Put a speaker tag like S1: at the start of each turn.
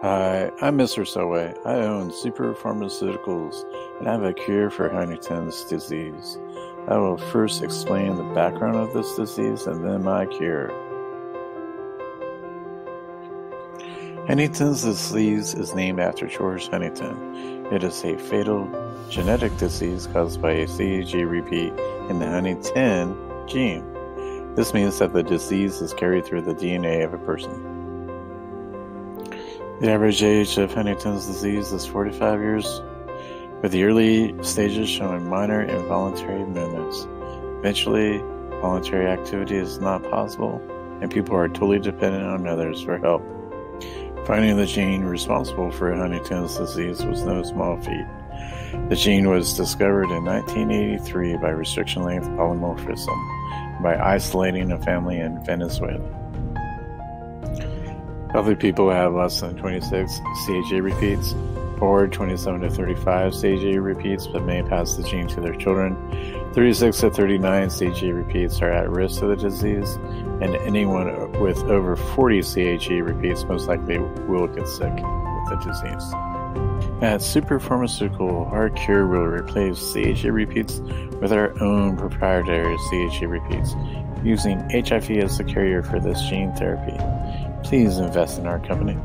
S1: Hi, I'm Mr. Selway. I own Super Pharmaceuticals and I have a cure for Huntington's disease. I will first explain the background of this disease and then my cure. Huntington's disease is named after George Huntington. It is a fatal genetic disease caused by a CAG repeat in the Huntington gene. This means that the disease is carried through the DNA of a person. The average age of Huntington's disease is 45 years, with the early stages showing minor involuntary movements. Eventually, voluntary activity is not possible, and people are totally dependent on others for help. Finding the gene responsible for Huntington's disease was no small feat. The gene was discovered in 1983 by restriction length polymorphism by isolating a family in Venezuela. Healthy people have less than 26 CAG repeats or 27 to 35 CAG repeats but may pass the gene to their children. 36 to 39 CAG repeats are at risk of the disease, and anyone with over 40 CAG repeats most likely will get sick with the disease. At Super Pharmaceutical, our cure will replace CAG repeats with our own proprietary CAG repeats, using HIV as the carrier for this gene therapy. Please invest in our company.